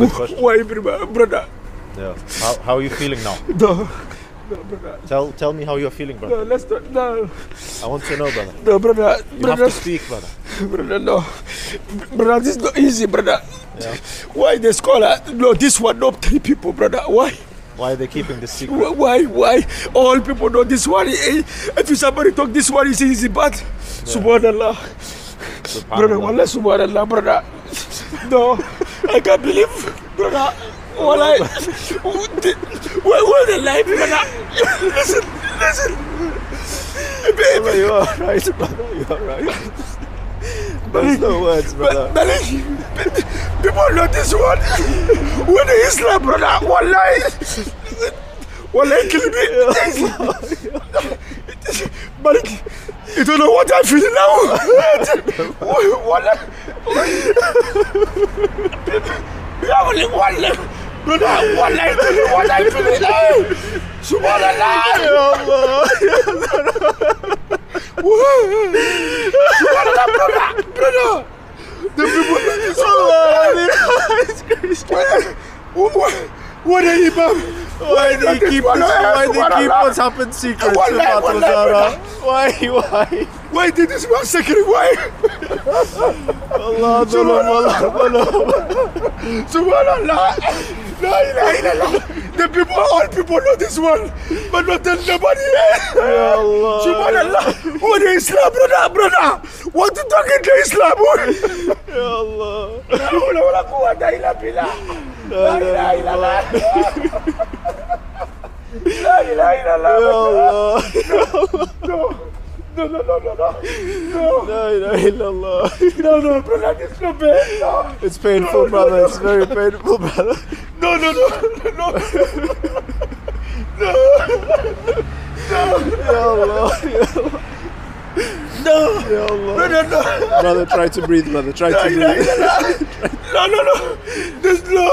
good question. Why, brother? brother? Yeah. How, how are you feeling now? No, no, brother. Tell tell me how you're feeling, brother. No, let's not. No, I want to know, brother. no, brother. You brother, have to speak, brother. brother, no, brother. This is not easy, brother. Yeah. Why the scholar? No, this one, not three people, brother. Why? Why are they keeping this secret? Why? Why? All people know this one. eh, If somebody talk this one, is easy, but Subhanallah, brother. Subhanallah. Wallah, Subhanallah, brother. No, I can't believe, brother. Wallah, where, where the life, brother? Listen, listen. Baby, Brother, you are right, brother. You are right. There's no words, brother. People know this one. When the Islam, brother, wallahi, wallahi, kill me. Malik, you don't know what I feel now. Wallahi. Wale, wale, wale ipili, wale ipili nou. Soubole nan. Soubole nan, broda, broda. Depi moun. Soubole nan. Wale, wale, wale ipam. What, what are you, Why they keep this, why they keep what's happened secret to Wallah, Fatima wallah, Zahra? Why, why? Why did this man secret? Why? Allah, Allah, Allah, Allah. Subhanallah. La ilaha illallah. The people, all people know this one, but not nobody. Ya Allah. Subhanallah. What is Islam, brother, brother? What you talking to Islam? Ya Allah. La hawla wala quwwata illa billah. La ilaha illallah. La ilaha illallah. Allah. No, no, no, no, no. No, La ilaha illallah. no, no, brother, this no bad. No. It's painful, brother. It's very painful, brother. No, no, no, no. No. Ya Allah. Ya Allah. No. Ya Allah. Brother, no. Brother, try to breathe, brother. Try to La ilaha breathe. illallah. No, no, no. There's no.